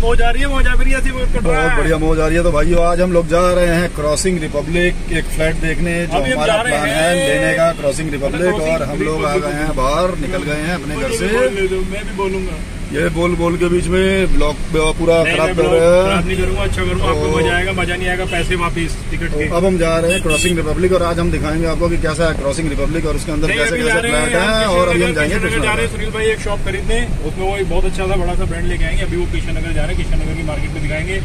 मौज आ रही है मौज आ रही है बहुत बढ़िया मौज आ रही है। तो भाई आज हम लोग जा रहे हैं क्रॉसिंग रिपब्लिक एक फ्लैट देखने जो हमारा प्लान है लेने का क्रॉसिंग रिपब्लिक और हम लोग आ गए हैं बाहर निकल गए हैं अपने घर से। मैं भी बोलूँगा। ये बोल बोल के बीच में ब्लॉक पूरा खराब कर रहे हैं। नहीं करूँगा अच्छा करूँगा आपको तो- मज़ा आएगा मज़ा नहीं आएगा पैसे वापिस टिकट के। अब हम जा रहे हैं क्रॉसिंग रिपब्लिक और आज हम दिखाएँगे आपको कि कैसा है क्रॉसिंग रिपब्लिक और उसके अंदर कैसे कैसे फ्लैट है और अभी हम जाएँगे जा रहे हैं सुनील भाई एक शॉप खरीदने उसमें वो बहुत अच्छा सा बड़ा सा ब्रांड लेके आएँगे अभी वो किशन नगर जा रहे हैं किशन नगर की मार्केट में दिखाएँगे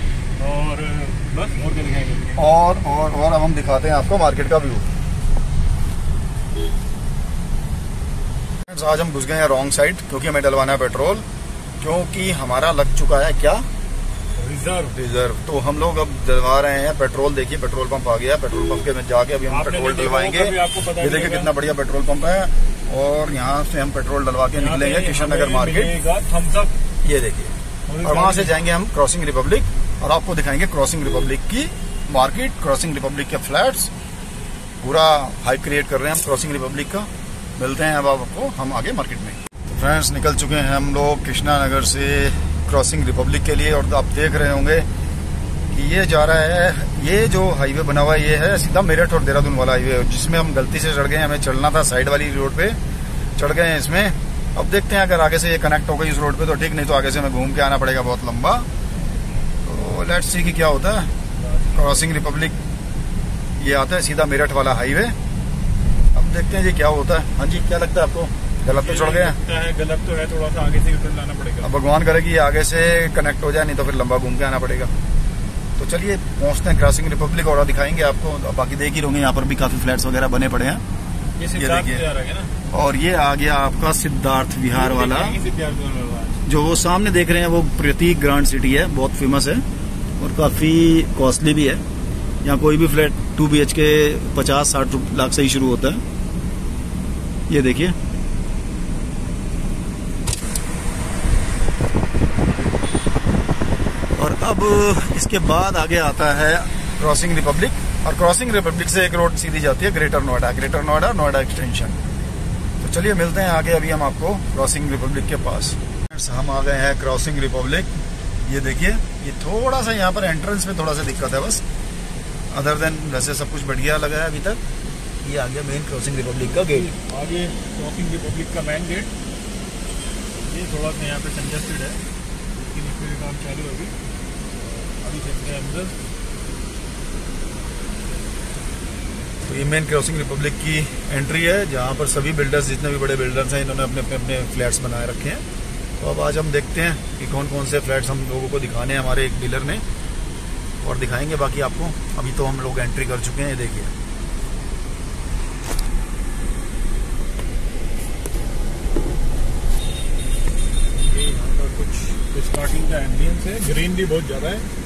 और बस और क्या दिखाएँगे? और और और अब हम दिखाते हैं आपको मार्केट का व्यू आज हम घुस गए हैं रॉन्ग साइड क्योंकि हमें डलवाना है पेट्रोल क्योंकि हमारा लग चुका है क्या? रिज़र्व रिज़र्व तो हम लोग अब डलवा रहे हैं पेट्रोल देखिए पेट्रोल पंप आ गया पेट्रोल पंप के में जाके अभी हम पेट्रोल डलवाएँगे। ये देखिए कितना बढ़िया पेट्रोल पंप है और यहाँ से हम पेट्रोल डलवा के निकलेंगे Kishan Nagar market. Thumbs up ये देखिए और वहाँ से जाएँगे हम क्रॉसिंग रिपब्लिक और आपको दिखाएँगे क्रॉसिंग रिपब्लिक की मार्केट क्रॉसिंग रिपब्लिक के फ्लैट्स पूरा हाइप क्रिएट कर रहे हैं हम क्रॉसिंग रिपब्लिक का। मिलते हैं अब आपको हम आगे मार्केट में। फ्रेंड्स, निकल चुके हैं हम लोग कृष्णा नगर से क्रॉसिंग रिपब्लिक के लिए और आप देख रहे होंगे कि ये जा रहा है, ये जो हाईवे बना हुआ है, ये है सीधा मेरठ और देहरादून वाला हाईवे जिसमें हम गलती से चढ़ गए हमें चलना था साइड वाली रोड पे, चढ़ गए हैं इसमें। अब देखते हैं अगर आगे से ये कनेक्ट हो गई इस रोड पे तो ठीक, नहीं तो आगे से हमें घूम के आना पड़ेगा बहुत लंबा। तो लेट्स सी कि क्या होता है। क्रॉसिंग रिपब्लिक ये आता है सीधा मेरठ वाला हाईवे अब देखते हैं जी क्या होता है। हाँ जी, क्या लगता है आपको? गलत तो चढ़ हैं है गलत तो है थोड़ा सा आगे से रिटर्न लाना पड़ेगा। अब भगवान करे कि आगे से कनेक्ट हो जाए नहीं तो फिर लंबा घूम के आना पड़ेगा। तो चलिए पहुँचते हैं क्रॉसिंग रिपब्लिक और दिखाएँगे आपको। बाकी देख ही रहोगे यहाँ पर भी काफ़ी फ्लैट्स वगैरह बने पड़े हैं। ये सिद्धार्थ देखिए। और ये आ गया आपका सिद्धार्थ विहार वाला। ये जो वो सामने देख रहे हैं वो प्रतीक ग्रांड सिटी है बहुत फ़ेमस है और काफ़ी कॉस्टली भी है। यहाँ कोई भी फ्लैट टू बी एच के पचास साठ लाख से ही शुरू होता है। ये देखिए और अब इसके बाद आगे आता है क्रॉसिंग रिपब्लिक और क्रॉसिंग रिपब्लिक से एक रोड सीधी जाती है Greater Noida Greater Noida Noida extension तो चलिए मिलते हैं आगे अभी हम आपको क्रॉसिंग रिपब्लिक के पास. हम आ गए हैं क्रॉसिंग रिपब्लिक ये देखिए, ये थोड़ा सा यहाँ पर एंट्रेंस में थोड़ा सा दिक्कत है बस. अदर देन वैसे सब कुछ बढ़िया लगा है अभी तक. ये आ गया मेन क्रॉसिंग रिपब्लिक का गेट आगे क्रॉसिंग रिपब्लिक का मेन गेट ये थोड़ा सा यहाँ पे कंजेस्टेड है. लेकिन इसमें काम चालू है अभी. अभी चलते हैं अंदर। तो ये मेन क्रॉसिंग रिपब्लिक की एंट्री है, जहाँ पर सभी बिल्डर्स जितने भी बड़े बिल्डर्स हैं, इन्होंने अपने अपने अपने फ्लैट्स बनाए रखे हैं। तो अब आज हम देखते हैं कि कौन कौन से फ्लैट्स हम लोगों को दिखाने हैं हमारे एक डीलर ने। और दिखाएँगे बाकी आपको। अभी तो हम लोग एंट्री कर चुके हैं, ये देखिए। स्टार्टिंग का एम्बियंस है। ग्रीनरी बहुत ज़्यादा है।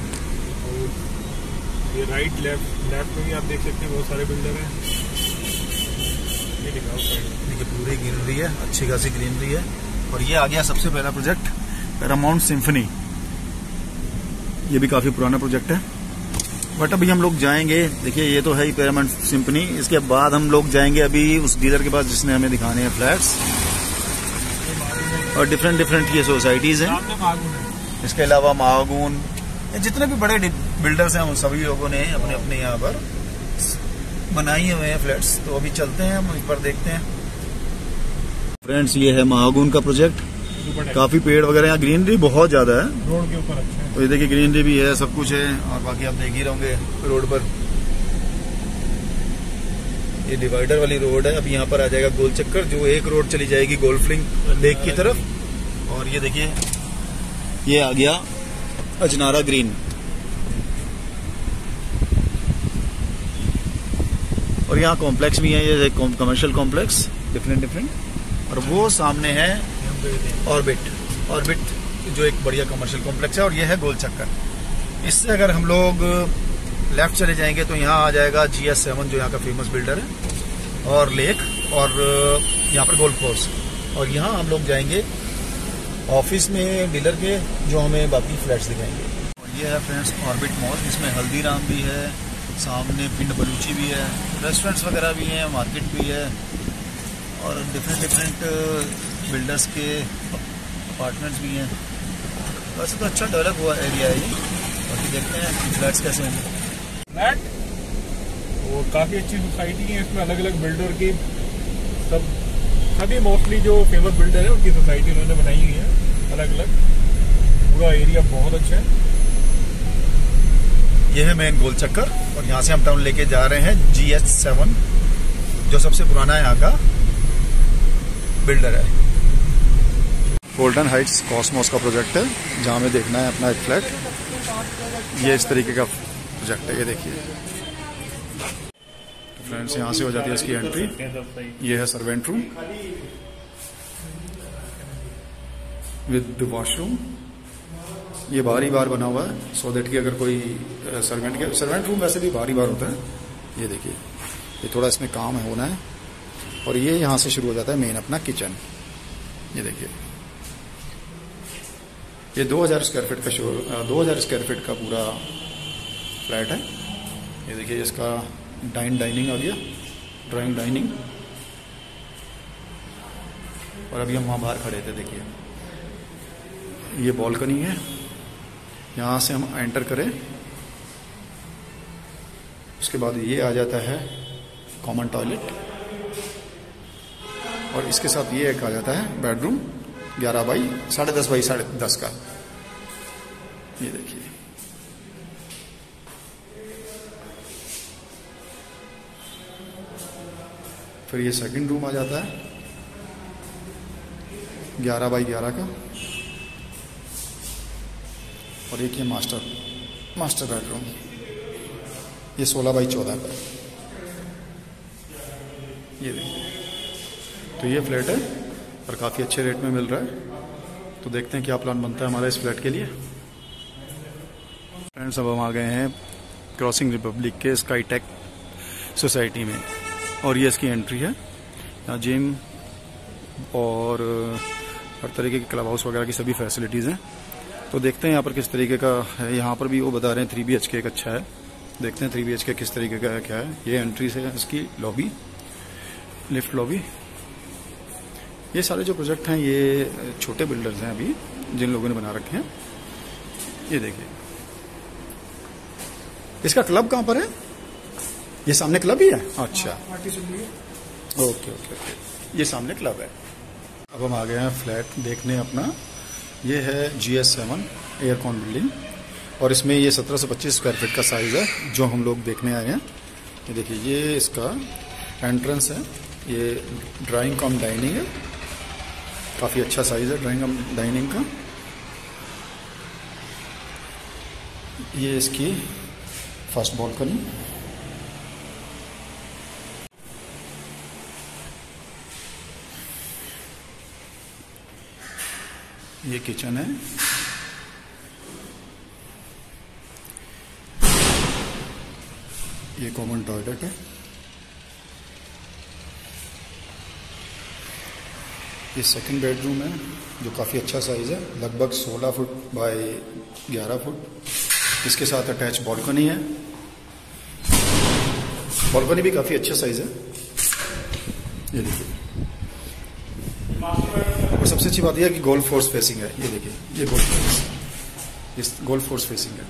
ये राइट लेफ़्ट लेफ़्ट में भी आप देख सकते हैं बहुत सारे बिल्डर हैं। ये देखिए पूरी ग्रीनरी है अच्छी खासी ग्रीनरी है। और ये आ गया सबसे पहला प्रोजेक्ट पैरामाउंट सिम्फनी ये भी काफ़ी पुराना प्रोजेक्ट है। बट अभी हम लोग जाएँगे देखिए ये तो है ही पैरामाउंट सिम्फनी इसके बाद हम लोग जाएँगे अभी उस डीलर के पास जिसने हमें दिखाने हैं फ्लैट्स और डिफरेंट डिफरेंट ये सोसाइटीज हैं। इसके अलावा महागुन ये जितने भी बड़े बिल्डर्स हैं उन सभी लोगों ने अपने अपने यहाँ पर। बनाए हुए हैं फ्लैट्स तो अभी चलते हैं हम एक बार देखते हैं। फ्रेंड्स ये है महागुन का प्रोजेक्ट। काफ़ी पेड़ वगैरह यहाँ ग्रीनरी बहुत ज़्यादा है। रोड के ऊपर अच्छा है। तो ये देखिए ग्रीनरी भी है सब कुछ है और बाकी आप देख ही रहोगे रोड पर। ये डिवाइडर वाली रोड है। अब यहाँ पर आ जाएगा गोल चक्कर जो एक रोड चली जाएगी गोल्फलिंग लेक की तरफ़। और ये देखिए ये आ गया अजनारा ग्रीन। और यहाँ कॉम्प्लेक्स भी है, ये कमर्शियल कॉम्प्लेक्स डिफरेंट डिफरेंट और वो सामने है ऑर्बिट ऑर्बिट जो एक बढ़िया कमर्शियल कॉम्प्लेक्स है और ये है गोल चक्कर. इससे अगर हम लोग लेफ़्ट चले जाएँगे तो यहाँ आ जाएगा जी एस सेवन जो यहाँ का फ़ेमस बिल्डर है, और लेक और यहाँ पर गोल्फ कोर्स और यहाँ हम लोग जाएँगे ऑफ़िस में डीलर के, जो हमें बाकी फ्लैट्स दिखाएँगे. और ये है फ्रेंड्स ऑर्बिट मॉल जिसमें हल्दीराम भी है सामने पिंड बलूची भी है रेस्टोरेंट्स वगैरह भी हैं मार्केट भी है, और डिफरेंट डिफरेंट बिल्डर्स के अपार्टमेंट्स भी हैं। वैसे तो अच्छा डेवलप हुआ एरिया है ये। बाकी देखते हैं फ्लैट्स कैसे हैं। फ्लैट वो काफ़ी अच्छी सोसाइटी है, इसमें अलग अलग बिल्डर की सब, सभी मोस्टली जो फ़ेमस बिल्डर है, उनकी सोसाइटी उन्होंने बनाई हुई है अलग अलग पूरा एरिया बहुत अच्छा है। ये है मेन गोल चक्कर। और यहाँ से हम टाउन लेके जा रहे हैं जी एच सेवन जो सबसे पुराना यहाँ का बिल्डर है। गोल्डन हाइट्स कॉस्मोस का प्रोजेक्ट है, जहाँ में देखना है अपना एक फ्लैट ये इस तरीके का प्रोजेक्ट है, ये देखिए। तो फ्रेंड्स यहाँ से हो जाती है इसकी एंट्री ये है सर्वेंट रूम विद वॉशरूम ये ही बार बना हुआ है सो देट कि अगर कोई सर्वेंट के सर्वेंट रूम वैसे भी ही बार होता है। ये देखिए, ये थोड़ा इसमें काम है, होना है। और ये यहाँ से शुरू हो जाता है मेन अपना किचन ये देखिए। ये 2000 स्क्वायर फीट का शोर 2000 स्क्वायर फीट का पूरा फ्लैट है। ये देखिए, इसका डाइन डाइनिंग आ गया ड्राइंग डाइनिंग और अभी हम वहाँ बाहर खड़े थे, देखिए। ये बॉल्कनी है। यहाँ से हम एंटर करें। उसके बाद ये आ जाता है कॉमन टॉयलेट और इसके साथ ये एक आ जाता है बेडरूम ग्यारह बाई, साढ़े दस बाई साढ़े दस का। ये देखिए। फिर ये सेकंड रूम आ जाता है, ग्यारह बाई ग्यारह का। और एक ये मास्टर मास्टर बेडरूम ये सोलह बाई चौदह का ये देखिए। तो ये फ्लैट है और काफ़ी अच्छे रेट में मिल रहा है। तो देखते हैं क्या प्लान बनता है हमारा इस फ्लैट के लिए। फ्रेंड्स अब हम आ गए हैं क्रॉसिंग रिपब्लिक के स्काई टेक सोसाइटी में। और ये इसकी एंट्री है। यहाँ जिम और, हर तरीके के क्लब हाउस वगैरह की सभी फैसिलिटीज़ हैं। तो देखते हैं यहाँ पर किस तरीके का है। यहाँ पर भी वो बता रहे हैं थ्री बी एच के एक अच्छा है। देखते हैं थ्री बी एच के किस तरीके का है, क्या है। ये एंट्री से है इसकी लॉबी लिफ्ट लॉबी ये सारे जो प्रोजेक्ट हैं, ये छोटे बिल्डर्स हैं अभी, जिन लोगों ने बना रखे हैं। ये देखिए। इसका क्लब कहाँ पर है? ये सामने क्लब ही है? अच्छा। ओके ओके ओके ये सामने क्लब है। अब हम आ गए हैं फ्लैट देखने अपना। ये है G S seven Aircon building और इसमें ये सत्रह से पच्चीस स्क्वायर फीट का साइज़ है, जो हम लोग देखने आए हैं। ये देखिए, ये इसका एंट्रेंस है। ये ड्राइंग कम डाइनिंग है। काफ़ी अच्छा साइज़ है ड्राइंग कम डाइनिंग का। ये इसकी फ़र्स्ट बॉल्कनी ये किचन है। ये कॉमन टॉयलेट है। ये सेकंड बेडरूम है, जो काफ़ी अच्छा साइज़ है। लगभग 16 फुट बाय 11 फुट। इसके साथ अटैच बॉल्कनी है। बॉल्कनी भी काफ़ी अच्छा साइज़ है। ये देखिए। सबसे अच्छी बात यह है कि गोल्फ फोर्स फेसिंग है। ये देखिए ये गोल्फ फोर्स इस गोल्फ फोर्स फेसिंग है।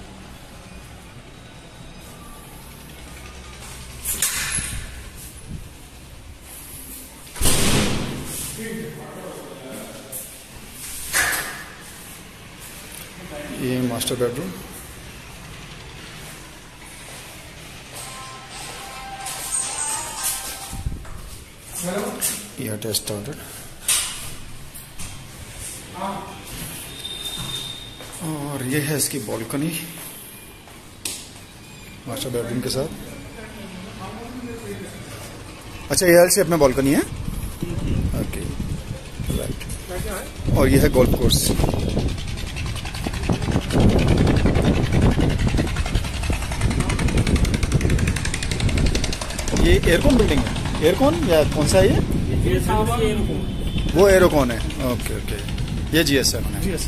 ये मास्टर बेडरूम ये अटैच टॉयलेट और ये है इसकी बॉल्कनी मास्टर बेडरूम के साथ। अच्छा ये एल शेप अपना बॉल्कनी है? ओके राइट और ये है गोल्फ कोर्स ये एयरकॉन बिल्डिंग है? एयरकॉन या कौन सा है ये? वो एयरोकॉन है। ओके ओके ये जी एस सेवन है।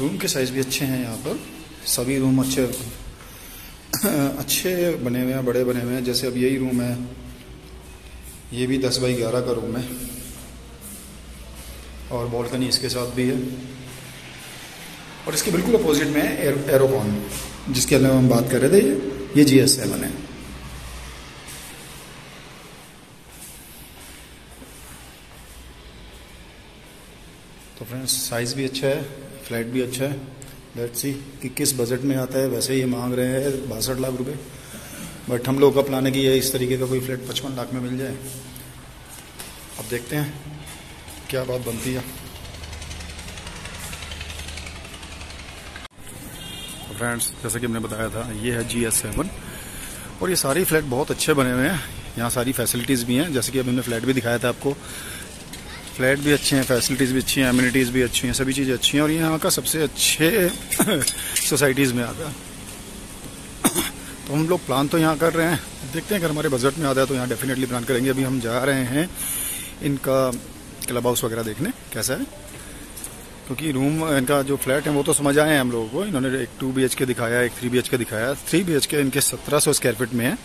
रूम के साइज़ भी अच्छे हैं यहाँ पर। सभी रूम अच्छे अच्छे बने हुए हैं बड़े बने हुए हैं। जैसे अब यही रूम है। ये भी दस बाई ग्यारह का रूम है। और बॉल्कनी इसके साथ भी है। और इसके बिल्कुल अपोजिट में है एर, एरोकॉन जिसके अलावा हम बात कर रहे थे ये जी एस सेवन है। साइज़ भी अच्छा है फ्लैट भी अच्छा है. लेट्स सी कि किस बजट में आता है, वैसे ही मांग रहे हैं बासठ लाख रुपए. बट हम लोग का प्लान है कि ये इस तरीके का कोई फ्लैट पचपन लाख में मिल जाए. अब देखते हैं क्या बात बनती है. फ्रेंड्स जैसे कि हमने बताया था, ये है जी एस सेवन और ये सारे फ्लैट बहुत अच्छे बने हुए हैं. यहाँ सारी फैसिलिटीज़ भी हैं. जैसे कि अभी हमने फ्लैट भी दिखाया था आपको. फ्लैट भी अच्छे हैं, फैसिलिटीज़ भी अच्छी हैं एम्यूनिटीज़ भी अच्छी हैं, सभी चीज़ें अच्छी हैं और ये यहाँ का सबसे अच्छे सोसाइटीज़ में आता है। तो हम लोग प्लान तो यहाँ कर रहे हैं। देखते हैं, अगर हमारे बजट में आता है तो यहाँ डेफिनेटली प्लान करेंगे। अभी हम जा रहे हैं इनका क्लब हाउस वगैरह देखने, कैसा है? क्योंकि रूम इनका जो फ्लैट है, वो तो समझ आए हैं हम लोगों को। इन्होंने एक टू बी दिखाया, एक थ्री बी दिखाया। थ्री बी इनके सत्रह सौ स्क्वायर फीट में है।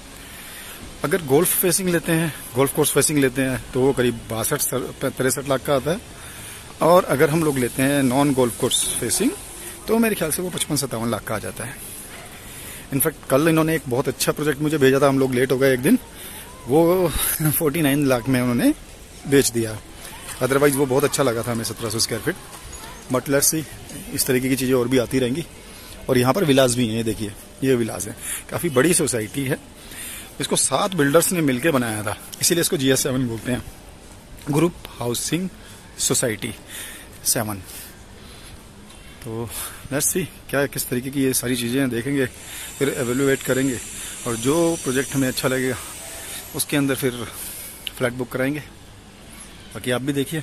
अगर गोल्फ फेसिंग लेते हैं, गोल्फ कोर्स फेसिंग लेते हैं तो वो करीब बासठ तिरसठ लाख का आता है। और अगर हम लोग लेते हैं नॉन गोल्फ कोर्स फेसिंग तो मेरे ख्याल से वो पचपन सत्तावन लाख का आ जाता है। इनफैक्ट कल इन्होंने एक बहुत अच्छा प्रोजेक्ट मुझे भेजा था, हम लोग लेट हो गए एक दिन। वो 49 लाख में उन्होंने बेच दिया। अदरवाइज़ वो बहुत अच्छा लगा था हमें सत्रह सौ स्क्वायर फीट लेट्स सी इस तरीके की चीज़ें और भी आती रहेंगी। और यहाँ पर विलास भी हैं, ये देखिए, ये विलास है। काफ़ी बड़ी सोसाइटी है। इसको सात बिल्डर्स ने मिलकर बनाया था। इसीलिए इसको जी एस सेवन बोलते हैं। ग्रुप हाउसिंग सोसाइटी सेवन तो लेट्स सी क्या, किस तरीके की ये सारी चीज़ें देखेंगे, फिर एवेल्युएट करेंगे। और जो प्रोजेक्ट हमें अच्छा लगेगा, उसके अंदर फिर फ्लैट बुक कराएँगे। बाकी आप भी देखिए।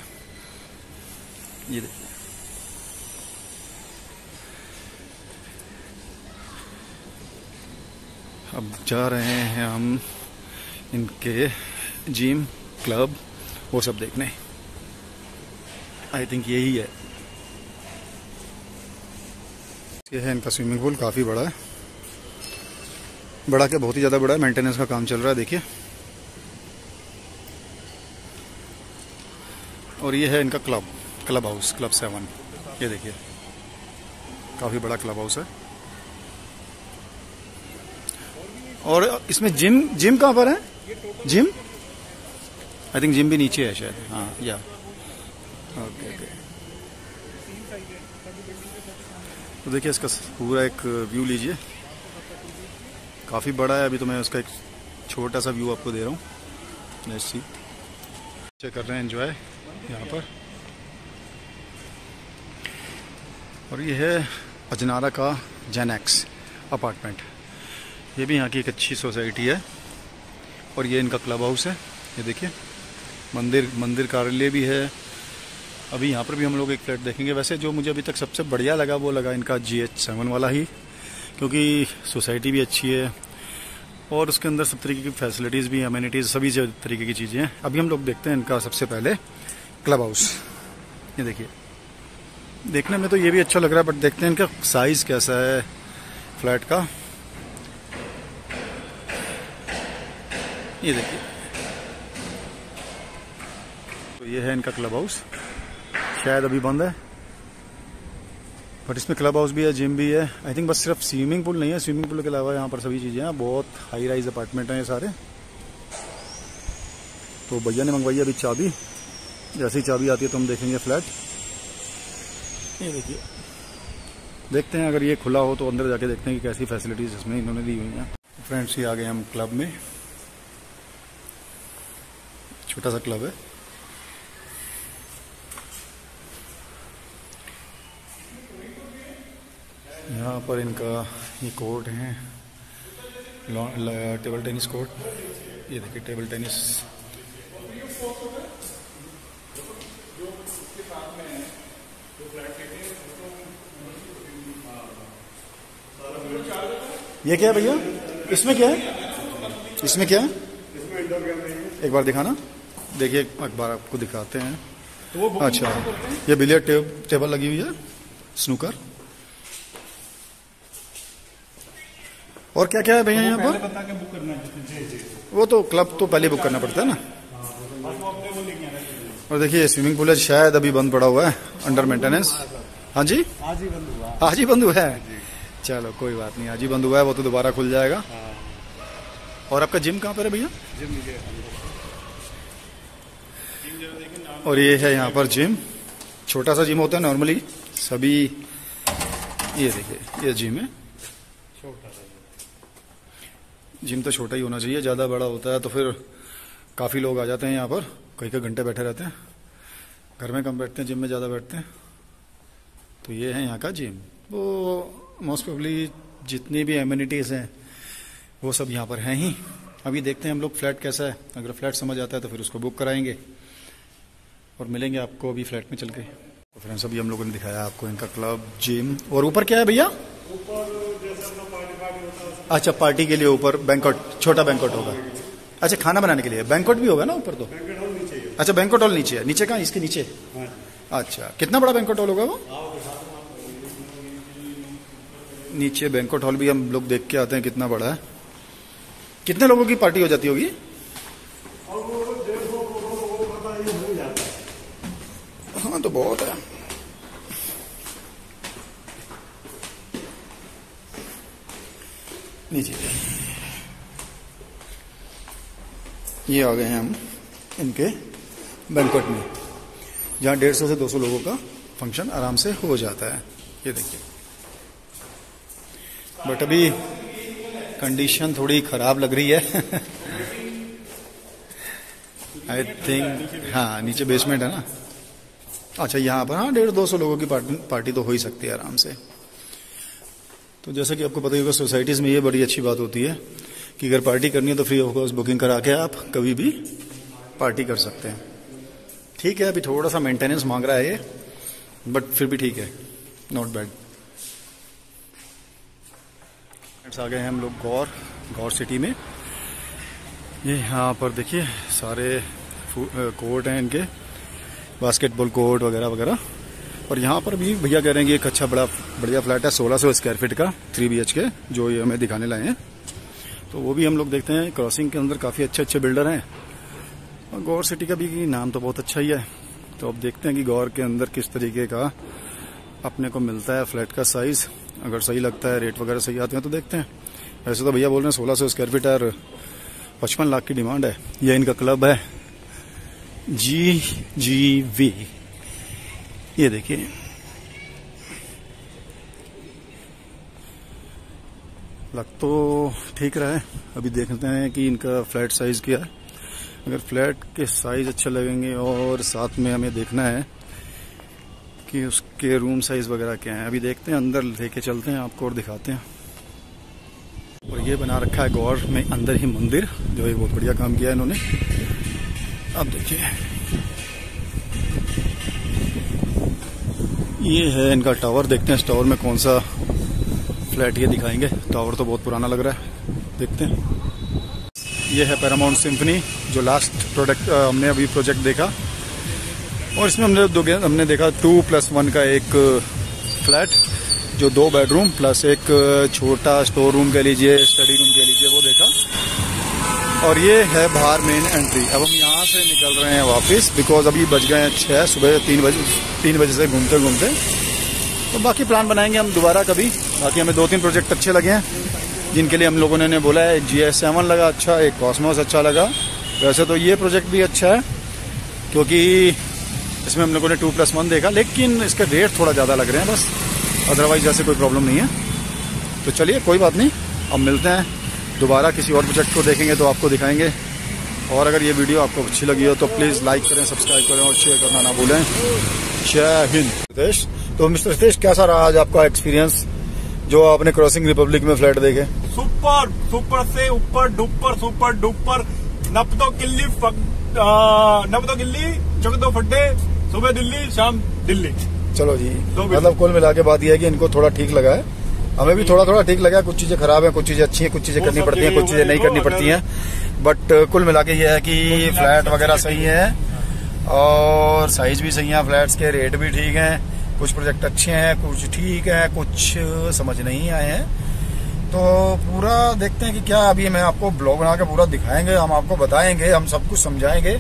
ये देखिए। अब जा रहे हैं हम इनके जिम क्लब वो सब देखने। आई थिंक यही है। ये है इनका स्विमिंग पूल काफ़ी बड़ा है। बड़ा क्या, बहुत ही ज़्यादा बड़ा है। मेंटेनेंस का काम चल रहा है, देखिए। और ये है इनका club club house club seven ये देखिए। काफ़ी बड़ा क्लब हाउस है। और इसमें जिम जिम कहाँ पर है? जिम? आई थिंक जिम भी नीचे है शायद। हाँ या। ओके ओके तो देखिए, इसका पूरा एक व्यू लीजिए। काफ़ी बड़ा है, अभी तो मैं उसका एक छोटा सा व्यू आपको दे रहा हूँ। सी चेक कर रहे हैं एंजॉय यहाँ पर। और ये है अजनारा का जेनैक्स अपार्टमेंट ये भी यहाँ की एक अच्छी सोसाइटी है और ये इनका क्लब हाउस है। ये देखिए, मंदिर मंदिर कार्यालय भी है। अभी यहाँ पर भी हम लोग एक फ्लैट देखेंगे। वैसे जो मुझे अभी तक सबसे बढ़िया लगा वो लगा इनका जी एच सेवन वाला ही, क्योंकि सोसाइटी भी अच्छी है और उसके अंदर सब तरीके की फैसिलिटीज़ भी अम्यूनिटीज़ सभी तरीके की चीज़ें हैं। अभी हम लोग देखते हैं इनका सबसे पहले क्लब हाउस ये देखिए, देखने में तो ये भी अच्छा लग रहा है बट देखते हैं इनका साइज़ कैसा है फ्लैट का। ये देखिए। तो ये है इनका क्लब हाउस शायद अभी बंद है। बट इसमें क्लब हाउस भी है जिम भी है। आई थिंक बस सिर्फ़ स्विमिंग पूल नहीं है। स्विमिंग पूल के अलावा यहाँ पर सभी चीज़ें हैं। बहुत हाई राइज अपार्टमेंट हैं ये सारे। तो भैया ने मंगवाई अभी चाबी। जैसे ही चाबी आती है तो हम देखेंगे फ्लैट ये देखिए। देखते हैं अगर ये खुला हो तो अंदर जाके देखते हैं कि कैसी फैसिलिटीज़ इसमें इन्होंने दी हुई हैं। फ्रेंड्स ये आ गए हम क्लब में। छोटा सा क्लब है। यहाँ पर इनका ये कोर्ट है टेबल टेनिस कोर्ट। ये देखिए, टेबल टेनिस। ये क्या है भैया? इसमें क्या है? इसमें क्या है? एक बार दिखाना। देखिए अखबार आपको दिखाते हैं। तो वो अच्छा ये बिलियर टेब, टेबल लगी हुई है स्नूकर। और क्या क्या है भैया यहाँ पर? है। वो तो क्लब तो पहले बुक करना पड़ता है ना? है और देखिए स्विमिंग पूल है शायद अभी बंद पड़ा हुआ है अंडर मेंटेनेंस हाँ जी? आज ही बंद हुआ। आज ही बंद हुआ है? चलो कोई बात नहीं आज ही बंद हुआ है वो तो दोबारा खुल जाएगा। और आपका जिम कहाँ पर है भैया? जिम और ये है यहाँ पर जिम छोटा सा जिम होता है नॉर्मली सभी, ये देखिए, ये जिम है. जिम तो छोटा ही होना चाहिए, ज़्यादा बड़ा होता है तो फिर काफ़ी लोग आ जाते हैं यहाँ पर, कई कई घंटे बैठे रहते हैं. घर में कम बैठते हैं जिम में ज़्यादा बैठते हैं. तो ये है यहाँ का जिम वो मोस्ट प्रोबली जितनी भी एम्यूनिटीज़ हैं, वो सब यहाँ पर हैं ही. अभी देखते हैं हम लोग फ्लैट कैसा है. अगर फ्लैट समझ आता है तो फिर उसको बुक कराएँगे. और मिलेंगे आपको अभी फ्लैट में चल के। तो फ्रेंड्स अभी हम लोगों ने दिखाया आपको इनका क्लब जिम और ऊपर क्या है भैया? अच्छा पार्टी के लिए ऊपर बैंकट छोटा बैंकट होगा। अच्छा खाना बनाने के लिए। बैंकट भी होगा ना ऊपर तो? अच्छा बैंकट हॉल नीचे है। नीचे कहाँ? इसके नीचे? अच्छा कितना बड़ा बैंकट हॉल होगा वो? नीचे बैंकट हॉल भी हम लोग देख के आते हैं कितना बड़ा है। कितने लोगों की पार्टी हो जाती होगी हाँ तो बहुत है नीचे ये आ गए हैं हम इनके बैंकट में, जहाँ डेढ़ सौ से दो सौ लोगों का फ़ंक्शन आराम से हो जाता है। ये देखिए। बट अभी कंडीशन थोड़ी खराब लग रही है। आई थिंक हाँ नीचे बेसमेंट है ना। अच्छा यहाँ पर हाँ डेढ़ दो सौ लोगों की पार्टी पार्टी तो हो ही सकती है आराम से। तो जैसा कि आपको पता ही होगा, सोसाइटीज़ में ये बड़ी अच्छी बात होती है कि अगर पार्टी करनी है तो फ्री ऑफ़ कॉस्ट बुकिंग करा के आप कभी भी पार्टी कर सकते हैं। ठीक है, अभी थोड़ा सा मेंटेनेंस मांग रहा है ये, बट फिर भी ठीक है, नॉट बैड। आ गए हैं हम लोग गौर गौर सिटी में। ये यहाँ पर देखिए, सारे कोर्ट हैं इनके। बास्केटबॉल कोर्ट वगैरह वगैरह। और यहाँ पर भी भैया कह रहे हैं कि एक अच्छा बड़ा, बढ़िया फ्लैट है 1600 स्क्वायर फीट का थ्री बी के, जो ये हमें दिखाने लाए हैं। तो वो भी हम लोग देखते हैं क्रॉसिंग के अंदर काफ़ी अच्छे अच्छे बिल्डर हैं। और गौर सिटी का भी नाम तो बहुत अच्छा ही है। तो अब देखते हैं कि गौर के अंदर किस तरीके का अपने को मिलता है फ्लैट का साइज़ अगर सही लगता है रेट वगैरह सही आते हैं तो देखते हैं। वैसे तो भैया बोल रहे हैं सोलह सौ स्क्वायर फीट और पचपन लाख की डिमांड है। ये इनका क्लब है। जी जी, वी। ये देखिए। लग तो ठीक रहा है। अभी देखते हैं कि इनका फ्लैट साइज़ क्या है। अगर फ्लैट के साइज़ अच्छे लगेंगे और साथ में हमें देखना है कि उसके रूम साइज़ वगैरह क्या है। अभी देखते हैं, अंदर लेके चलते हैं, आपको और दिखाते हैं। और ये बना रखा है गौर में अंदर ही मंदिर, जो एक बहुत बढ़िया काम किया है इन्होंने। अब देखिए। ये है इनका टावर देखते हैं इस टावर में कौन सा फ्लैट ये दिखाएँगे। टावर तो बहुत पुराना लग रहा है। देखते हैं। ये है पैरामाउंट सिम्फनी जो लास्ट प्रोडक्ट हमने अभी प्रोजेक्ट देखा। और इसमें हमने दो हमने देखा टू प्लस वन का एक फ्लैट जो दो बेडरूम प्लस एक छोटा स्टोर रूम कह लीजिए स्टडी रूम कह लीजिए, वो देखा। और ये है बाहर मेन एंट्री अब हम यहाँ से निकल रहे हैं वापस बिकॉज़ अभी बज गए हैं छः सुबह तीन बजे तीन बजे से घूमते घूमते। तो बाकी प्लान बनाएँगे हम दोबारा कभी। बाकी हमें दो तीन प्रोजेक्ट अच्छे लगे हैं, जिनके लिए हम लोगों ने बोला है एक जी एस सेवन लगा अच्छा एक कॉस्मोस अच्छा लगा। वैसे तो ये प्रोजेक्ट भी अच्छा है, क्योंकि इसमें हम लोगों ने टू प्लस वन देखा, लेकिन इसके रेट थोड़ा ज़्यादा लग रहे हैं बस। अदरवाइज़ ऐसे कोई प्रॉब्लम नहीं है। तो चलिए, कोई बात नहीं, अब मिलते हैं। दोबारा किसी और प्रोजेक्ट को देखेंगे तो आपको दिखाएँगे। और अगर ये वीडियो आपको अच्छी लगी हो तो प्लीज़ लाइक करें सब्सक्राइब करें और शेयर करना ना भूलें। जय हिंद। रितेश तो मिस्टर रितेश कैसा रहा आज आपका एक्सपीरियंस जो आपने क्रॉसिंग रिपब्लिक में फ्लैट देखे? सुपर सुपर से ऊपर डुपर सुपर डुपर नप तो किल्ली नप तो किल्ली चुक दो फड्डे सुबह दिल्ली शाम दिल्ली। चलो जी मतलब कुल मिला के बात यह है कि इनको थोड़ा ठीक लगा है। हमें भी थोड़ा थोड़ा ठीक लगा है कुछ चीज़ें खराब है कुछ चीज़ें अच्छी हैं कुछ चीज़ें करनी पड़ती हैं कुछ चीज़ें नहीं करनी पड़ती हैं। बट कुल मिला के ये है कि फ्लैट वगैरह सही है। और साइज़ भी सही है फ्लैट्स के रेट भी ठीक हैं। कुछ प्रोजेक्ट अच्छे हैं कुछ ठीक है कुछ समझ नहीं आए हैं। तो पूरा देखते हैं कि क्या अभी मैं आपको ब्लॉग बना के पूरा दिखाएँगे हम आपको बताएँगे हम सब कुछ समझाएँगे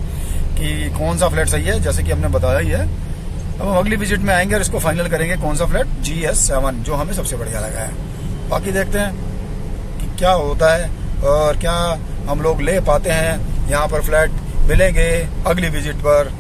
कि कौन सा फ्लैट सही है जैसे कि हमने बताया ही है। अब हम अगली विज़िट में आएँगे और इसको फाइनल करेंगे कौन सा फ्लैट जी एस सेवन जो हमें सबसे बढ़िया लगा है। बाकी देखते हैं कि क्या होता है और क्या हम लोग ले पाते हैं। यहाँ पर फ्लैट मिलेंगे अगली विज़िट पर।